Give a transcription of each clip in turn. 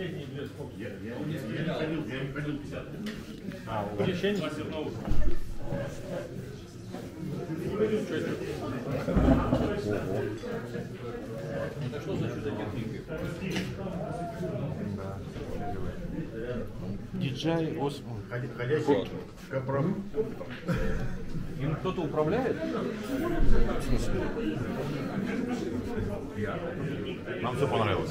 последние две сколько? Я, я, я, не ходил, я не ходил 50. А, у священника? Это что за? DJI Osmo. Им кто-то управляет? Нам все понравилось.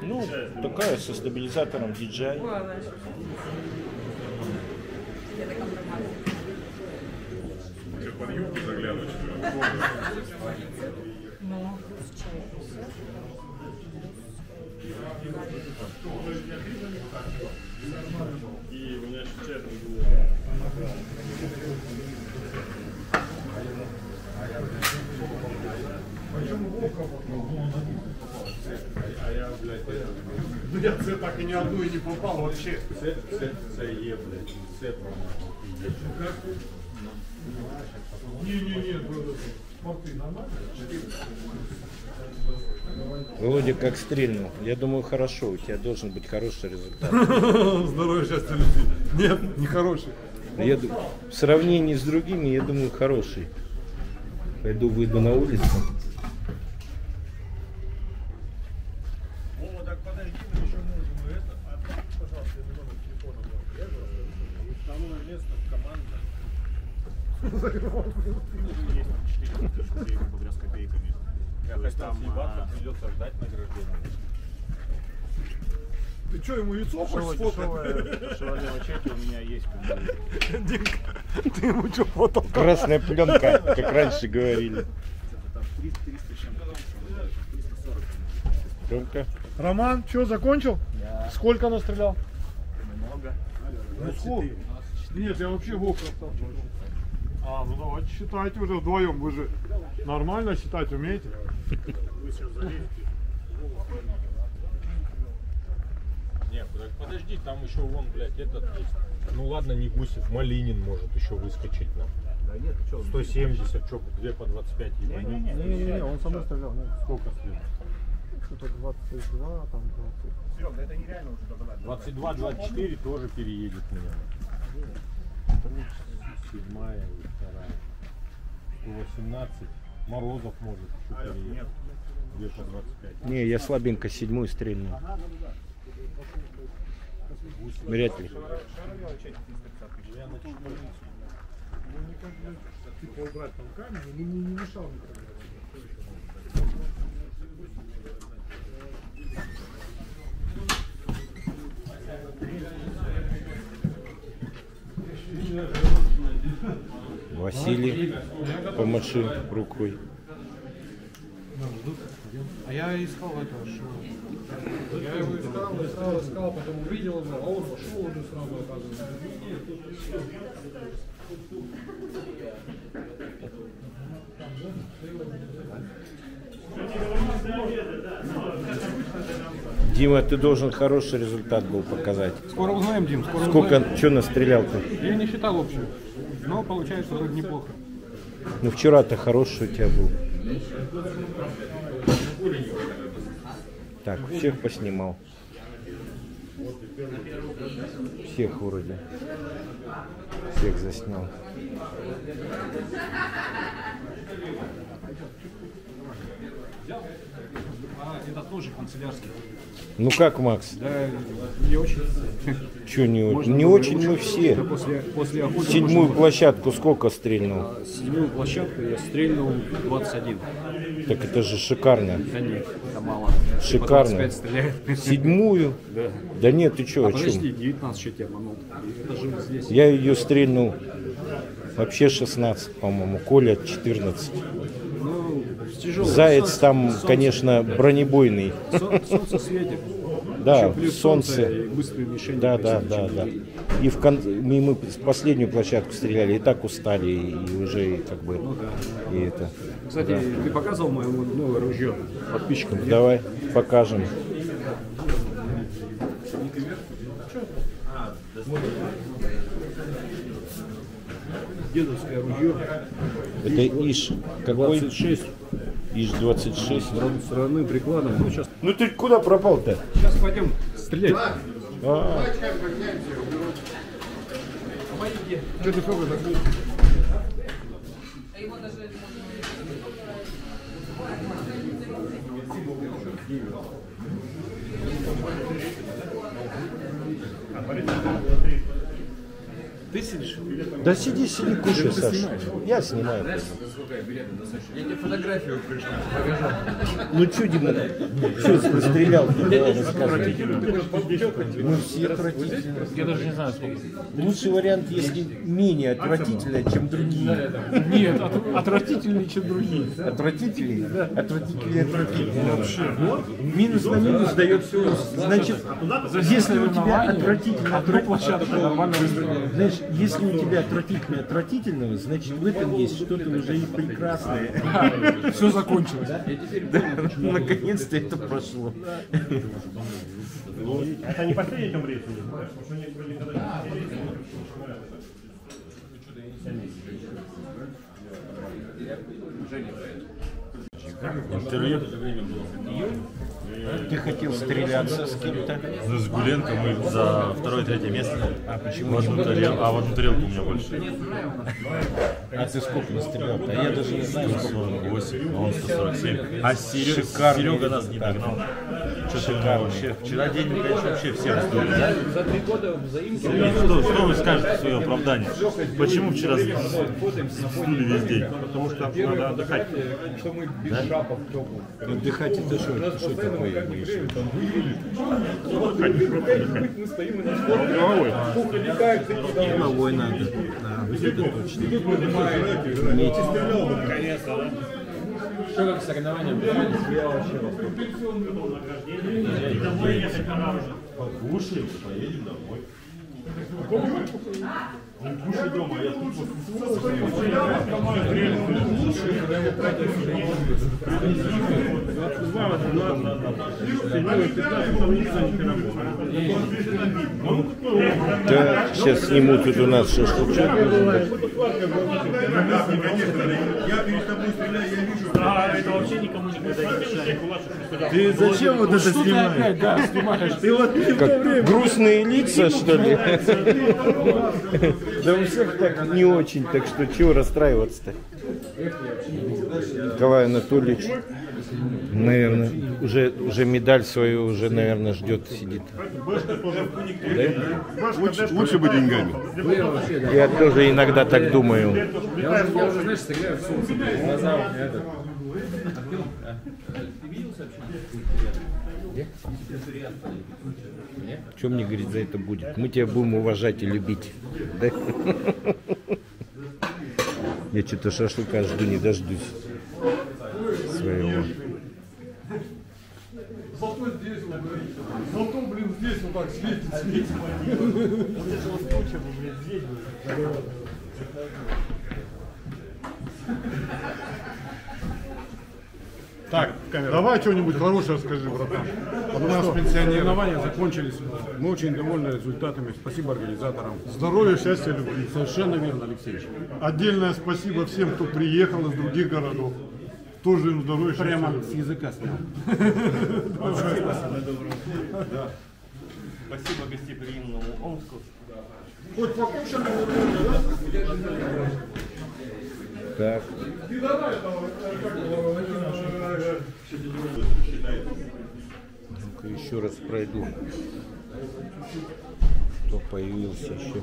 Ну, такая со стабилизатором DJI. Под юбку заглянуть? Ну я це так і ні одну і не попав вообще. Це, це, це є, блядь, це Ні-ні-ні, порти нормально? Володя как стрельнул. Я думаю, хорошо. У тебя должен быть хороший результат. Здоровья, счастья, любви. Нет, не хороший. Я ду- в сравнении с другими, я думаю, хороший. Пойду выйду на улицу. Есть там 4 тысячи рублей, грубо говоря, с копейками. Я То хотел там, съебаться, а, придется ждать награждения. Ты что, ему яйцо хочешь сфоткать? Мелочейка у меня есть. Димка, ты ему что фото? Красная пленка, как раньше говорили. Там 300, 300 с чем-то. 340. Пленка. Роман, что, закончил? Сколько настрелял? Много. Ну, сколько? Нет, я вообще в окна остался. А, ну давайте считайте уже вдвоем. Вы же нормально считать умеете? Вы сейчас залезете. Нет, так подожди, там еще вон, блядь, этот есть. Ну ладно, не Гусев, Малинин может еще выскочить нам. Да нет, что? 170, что, две по 25 ебанем. Не-не-не, он со мной стрелял. Сколько стрелял? Что-то 22, там 20. Серег, да это нереально уже догнать. 22, 24 тоже переедет меня. Седьмая и вторая. 118. Морозов может еще переехать. Две по 25. Не, я слабенько седьмую стрельнул. Вряд ли. Типа убрать там ну не, не мешал никогда. Василий, помаши рукой. А я искал этого шоу. Я его искал, искал, искал, потом увидел его, а он пошел уже сразу, оказывается. Дима, ты должен хороший результат был показать. Скоро узнаем, Дим, скоро Сколько, узнаем. что настрелял-то? Я не считал общую, но получается вроде неплохо. Ну вчера-то хороший у тебя был. Так, всех поснимал. Всех вроде. Всех заснял. А это тоже канцелярский. Ну как, Макс? Да, не очень. Че не очень? Не очень мы все. После, после охоты Седьмую можно- площадку сколько стрельнул? Седьмую площадку я стрельнул 21. Так это же шикарно. Да нет, это мало. Шикарно. По 25 стреляет. Седьмую? Да. Да нет, ты что, А о чем? подожди, 19 что тебя обманул. Это же здесь. Я ее стрельнул вообще 16, по-моему. Коля 14. Ну, тяжелый. Заяц там, конечно, бронебойный. Солнце светит. Да, солнце. и мишени. Да, да, да, да. И в кон... мы, мы последнюю площадку стреляли, и так устали, и уже и как бы и это. Кстати, ты показывал мое новое ружье подписчикам? Давай покажем. Дедовское ружье. Это Иш какой? 26 Иш 26. с родным прикладом. Ну, сейчас, Ну ты куда пропал-то? сейчас пойдем стрелять. А, Что ты сколько такой? Ты сидишь? да сиди, сиди, кушай, Саша. Я снимаю. Я тебе фотографию пришлю. Ну что, Дима, что рассказывай. Мы все отвратительные. Я даже не знаю сколько. Лучший вариант, если менее отвратительное, чем другие. Нет, от- отвратительнее, чем другие. Отвратительнее? Отвратительнее, отвратительнее. Вообще. Минус на минус дает плюс. Значит, если у тебя отвратительно Одну площадку нормально выстроили. знаешь, если у тебя отвратительно отвратительного, значит в этом есть что-то уже и прекрасное. Все закончилось. Наконец-то это прошло. Это не последний них, знаешь, потому что они вроде когда Интервью. Ты хотел стреляться с кем-то? Ну, с Гуленко мы за второе третье место. А почему? В одну тарел- а в одну тарелку у меня больше. А ты сколько настрелял-то? А я даже не знаю, сколько. 148, а он 147. А Серега, Шикарный Серега нас не догнал. Что-то вообще, вчера день, конечно, вообще всем сдули, да? За три года в заимке Что, что вы скажете в свое оправдание? Почему вчера сдули весь день? Потому что надо отдыхать. что мы без шапок теплых. Отдыхать это что? Что такое? Мы стоим и нас Головой. Пуха летает, такие да, Головой надо. Да, вот это точно. Метить. Что как соревнования? Кушаем, поедем домой. Кушай дома, я тут Да, сейчас сниму тут у нас шашлычок. Я перед тобой стреляю, я вижу. А, это вообще никому не мешает. Ты зачем вот это опять, да, снимаешь? Ты вот как грустные лица, что ли? Да у всех так не очень, так что чего расстраиваться-то? Николай Анатольевич, наверное, уже, уже медаль свою уже, наверное, ждет, сидит. Лучше, лучше бы деньгами. Я тоже иногда так думаю. Я уже, я уже, знаешь, стреляю в солнце, глаза. Что мне, говорит, за это будет? Мы тебя будем уважать и любить. Да? Я что-то шашлыка жду, не дождусь своего. Зато здесь, вот, блин. Зато, блин, здесь вот так светит, светит. Так, давай что-нибудь хорошее скажи, братан. Вот у нас пенсионеры. Соревнования закончились. Мы очень довольны результатами. Спасибо организаторам. Здоровья, счастья, любви. Совершенно верно, Алексеевич. Отдельное спасибо всем, кто приехал из других городов. Тоже им здоровья, счастья, Прямо любви. с языка снял. Спасибо гостеприимному Омску. Хоть покушали, Так, ну-ка еще раз пройду. Кто появился еще?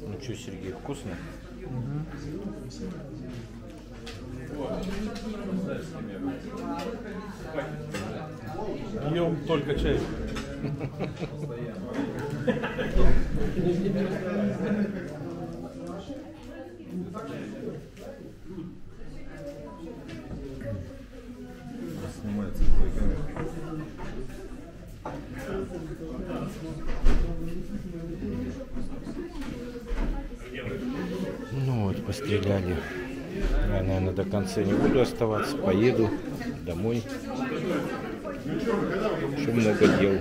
Ну что, Сергей, вкусно? Пьем только чай. Снимается. Ну вот, постреляли. Я, наверное, до конца не буду оставаться. Поеду домой. Еще много дел.